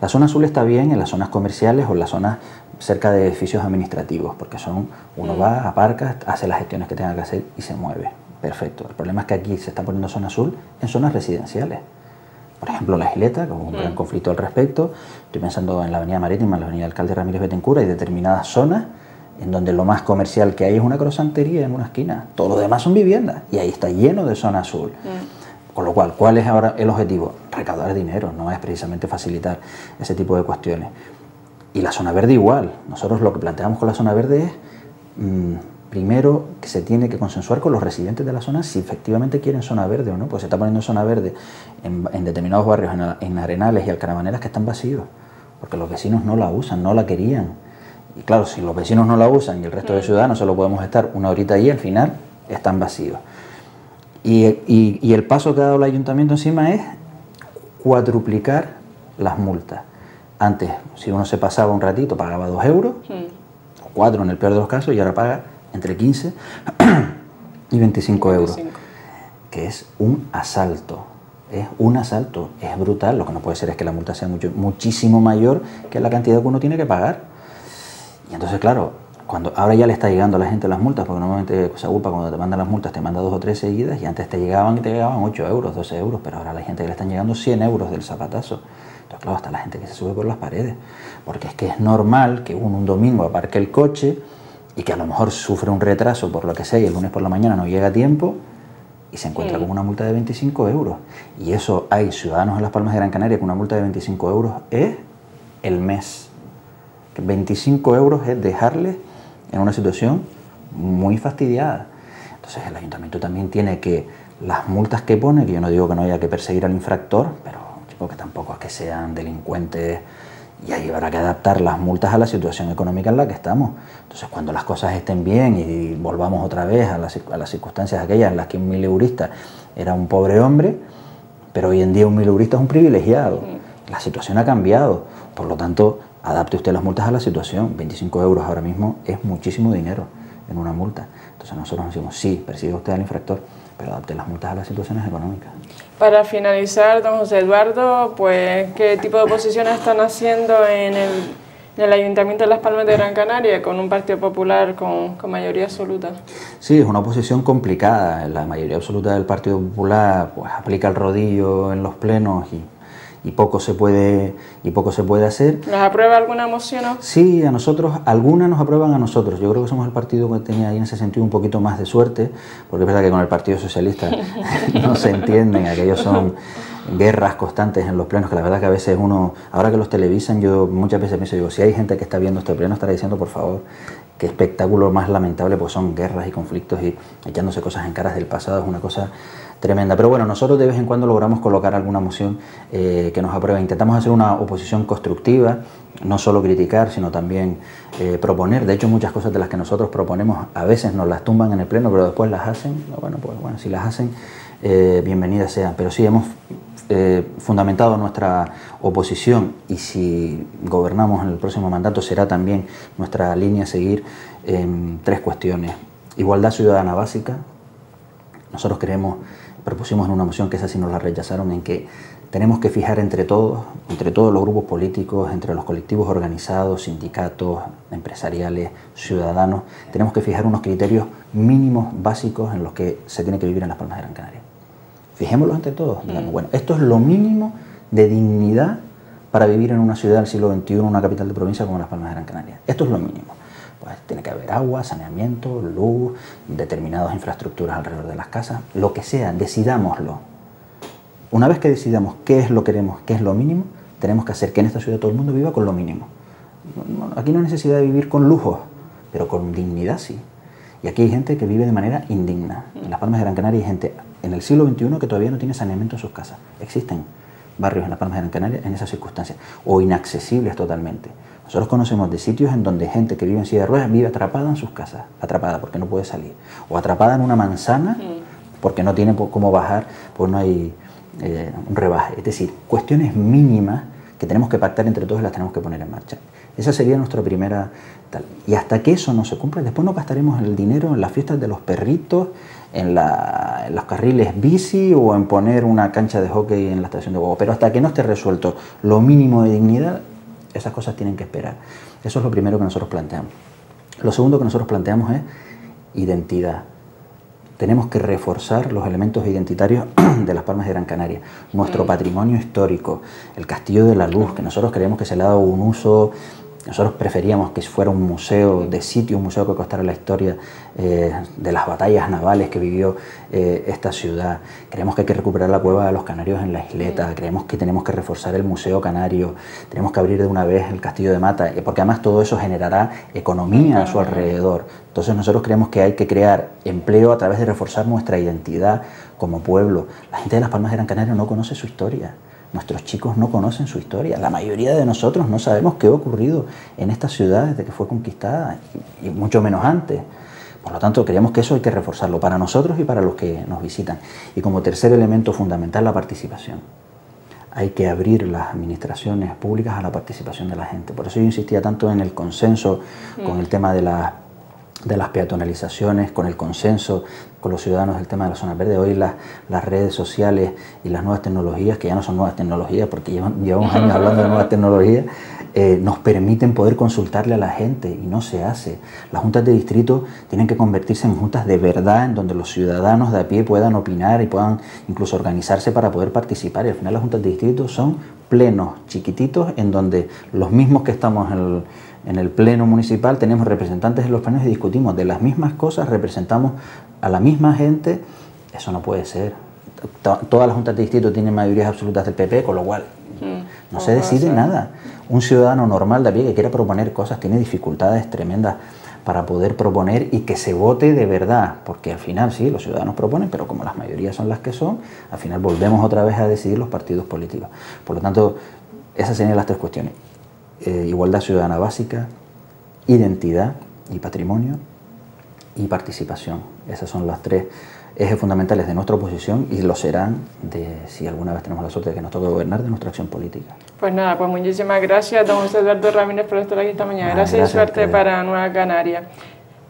La zona azul está bien en las zonas comerciales o en las zonas cerca de edificios administrativos, porque son, uno mm. va, aparca, hace las gestiones que tenga que hacer y se mueve. Perfecto. El problema es que aquí se está poniendo zona azul en zonas residenciales. Por ejemplo, la Gileta, con un gran mm. conflicto al respecto. Estoy pensando en la Avenida Marítima, en la Avenida Alcalde Ramírez Betencura y determinadas zonas en donde lo más comercial que hay es una crosantería en una esquina. Todo lo demás son viviendas y ahí está lleno de zona azul. Mm. Con lo cual, ¿cuál es ahora el objetivo? Recaudar dinero, no es precisamente facilitar ese tipo de cuestiones. Y la zona verde igual. Nosotros lo que planteamos con la zona verde es, mm, primero, que se tiene que consensuar con los residentes de la zona si efectivamente quieren zona verde o no. Pues se está poniendo zona verde en, determinados barrios, en, Arenales y Alcaravaneras que están vacíos, porque los vecinos no la usan, no la querían. Y claro, si los vecinos no la usan y el resto de mm. ciudadanos solo podemos estar una horita ahí, al final están vacíos. Y, y el paso que ha dado el ayuntamiento encima es cuadruplicar las multas. Antes, si uno se pasaba un ratito, pagaba 2 euros, o 4 en el peor de los casos, y ahora paga entre 15 y 25 euros. Que es un asalto. Es un asalto. Es brutal. Lo que no puede ser es que la multa sea mucho, muchísimo mayor que la cantidad que uno tiene que pagar. Y entonces, claro, cuando ahora ya le está llegando a la gente las multas, porque normalmente se ocupa cuando te mandan las multas, te manda dos o tres seguidas, y antes te llegaban y te llegaban 8 euros, 12 euros, pero ahora a la gente le están llegando 100 euros del zapatazo claro, hasta la gente que se sube por las paredes. Porque es que es normal que uno un domingo aparque el coche y que a lo mejor sufre un retraso por lo que sea y el lunes por la mañana no llega a tiempo y se encuentra con una multa de 25 euros. Y eso hay ciudadanos en Las Palmas de Gran Canaria con una multa de 25 euros es el mes. 25 euros es dejarles en una situación muy fastidiada. Entonces el ayuntamiento también tiene que, las multas que pone, que yo no digo que no haya que perseguir al infractor, pero que tampoco es que sean delincuentes y ahí habrá que adaptar las multas a la situación económica en la que estamos. Entonces, cuando las cosas estén bien y volvamos otra vez a las, a las circunstancias aquellas en las que un mileurista era un pobre hombre, pero hoy en día un mileurista es un privilegiado. La situación ha cambiado, por lo tanto, adapte usted las multas a la situación. 25 euros ahora mismo es muchísimo dinero en una multa. Entonces nosotros nos decimos, sí, persigue usted al infractor, pero adapte las multas a las situaciones económicas. Para finalizar, don José Eduardo, pues, ¿qué tipo de oposiciones están haciendo en el, en el Ayuntamiento de Las Palmas de Gran Canaria con un Partido Popular con, con, mayoría absoluta? Sí, es una oposición complicada. La mayoría absoluta del Partido Popular pues, aplica el rodillo en los plenos y y poco se puede y poco se puede hacer. ¿Nos aprueba alguna moción? Sí, a nosotros, algunas nos aprueban a nosotros. Yo creo que somos el partido que tenía ahí en ese sentido un poquito más de suerte, porque es verdad que con el Partido Socialista no se entienden, aquellos son guerras constantes en los plenos, que la verdad que a veces uno, ahora que los televisan, yo muchas veces pienso, digo, si hay gente que está viendo este pleno, estará diciendo, por favor, qué espectáculo más lamentable, pues son guerras y conflictos y echándose cosas en caras del pasado, es una cosa tremenda. Pero bueno, nosotros de vez en cuando logramos colocar alguna moción eh, que nos apruebe. Intentamos hacer una oposición constructiva, no solo criticar, sino también eh, proponer. De hecho, muchas cosas de las que nosotros proponemos a veces nos las tumban en el pleno, pero después las hacen. Bueno, pues bueno, si las hacen, eh, bienvenidas sean. Pero sí hemos fundamentado nuestra oposición y si gobernamos en el próximo mandato será también nuestra línea seguir en tres cuestiones. Igualdad ciudadana básica. Nosotros creemos propusimos en una moción que esa sí nos la rechazaron, en que tenemos que fijar entre todos, entre todos los grupos políticos, entre los colectivos organizados, sindicatos, empresariales, ciudadanos, tenemos que fijar unos criterios mínimos básicos en los que se tiene que vivir en las Palmas de Gran Canaria. Fijémoslos entre todos. Mm. bueno, esto es lo mínimo de dignidad para vivir en una ciudad del siglo XXI, una capital de provincia como las Palmas de Gran Canaria. Esto es lo mínimo. Pues tiene que haber agua, saneamiento, luz, determinadas infraestructuras alrededor de las casas, lo que sea, decidámoslo. Una vez que decidamos qué es lo que queremos, qué es lo mínimo, tenemos que hacer que en esta ciudad todo el mundo viva con lo mínimo. Aquí no hay necesidad de vivir con lujo, pero con dignidad sí. Y aquí hay gente que vive de manera indigna. En Las Palmas de Gran Canaria hay gente en el siglo XXI que todavía no tiene saneamiento en sus casas. Existen barrios en Las Palmas de Gran Canaria en esas circunstancias, o inaccesibles totalmente. Nosotros conocemos de sitios en donde gente que vive en silla de ruedas vive atrapada en sus casas, atrapada porque no puede salir, o atrapada en una manzana porque no tiene cómo bajar, pues no hay eh, un rebaje. Es decir, cuestiones mínimas que tenemos que pactar entre todos y las tenemos que poner en marcha. Esa sería nuestra primera tal. Y hasta que eso no se cumpla, después no gastaremos el dinero en las fiestas de los perritos, en, en, los carriles bici o en poner una cancha de hockey en la estación de huevo. Pero hasta que no esté resuelto lo mínimo de dignidad, esas cosas tienen que esperar. Eso es lo primero que nosotros planteamos. Lo segundo que nosotros planteamos es identidad. Tenemos que reforzar los elementos identitarios de las Palmas de Gran Canaria, nuestro patrimonio histórico, el Castillo de la Luz, que nosotros creemos que se le ha dado un uso nosotros preferíamos que fuera un museo de sitio, un museo que costara la historia eh, de las batallas navales que vivió eh, esta ciudad. Creemos que hay que recuperar la cueva de los canarios en la isleta, creemos que tenemos que reforzar el Museo Canario, tenemos que abrir de una vez el Castillo de Mata, eh, porque además todo eso generará economía a su alrededor. Entonces nosotros creemos que hay que crear empleo a través de reforzar nuestra identidad como pueblo. La gente de Las Palmas de Gran Canaria no conoce su historia. Nuestros chicos no conocen su historia. La mayoría de nosotros no sabemos qué ha ocurrido en esta ciudad desde que fue conquistada, y mucho menos antes. Por lo tanto, creemos que eso hay que reforzarlo para nosotros y para los que nos visitan. Y como tercer elemento fundamental, la participación. Hay que abrir las administraciones públicas a la participación de la gente. Por eso yo insistía tanto en el consenso con el tema de las de las peatonalizaciones, con el consenso con los ciudadanos del tema de la zona verde. Hoy las, las redes sociales y las nuevas tecnologías, que ya no son nuevas tecnologías porque llevan, llevamos años hablando de nuevas tecnologías, eh, nos permiten poder consultarle a la gente y no se hace. Las juntas de distrito tienen que convertirse en juntas de verdad, en donde los ciudadanos de a pie puedan opinar y puedan incluso organizarse para poder participar. Y al final las juntas de distrito son plenos, chiquititos, en donde los mismos que estamos en el en el Pleno Municipal tenemos representantes de los plenos y discutimos de las mismas cosas, representamos a la misma gente, eso no puede ser. Todas las juntas de distrito tienen mayorías absolutas del PP, con lo cual mm. no se decide nada. Un ciudadano normal de a pie que quiera proponer cosas tiene dificultades tremendas para poder proponer y que se vote de verdad, porque al final sí, los ciudadanos proponen, pero como las mayorías son las que son, al final volvemos otra vez a decidir los partidos políticos. Por lo tanto, esas serían las tres cuestiones. Eh, igualdad ciudadana básica, identidad y patrimonio y participación. Esas son las tres ejes fundamentales de nuestra oposición y lo serán de si alguna vez tenemos la suerte de que nos toque gobernar de nuestra acción política. Pues nada, pues muchísimas gracias, don José Eduardo Ramírez, por estar aquí esta mañana. gracias, y suerte para Nueva Canaria.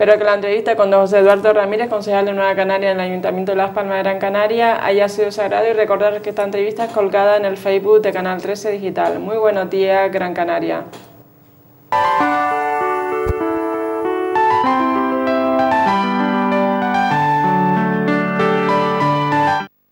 Espero que la entrevista con don José Eduardo Ramírez, concejal de Nueva Canaria en el Ayuntamiento de Las Palmas de Gran Canaria, haya sido sagrado y recordar que esta entrevista es colgada en el Facebook de Canal 13 Digital. Muy buenos días, Gran Canaria.